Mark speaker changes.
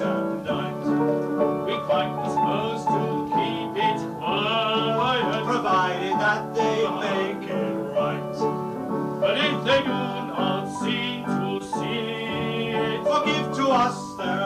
Speaker 1: and night.
Speaker 2: We quite disposed to keep it quiet,
Speaker 1: provided that they make it right.
Speaker 2: But if they do not seem to see
Speaker 1: forgive to us their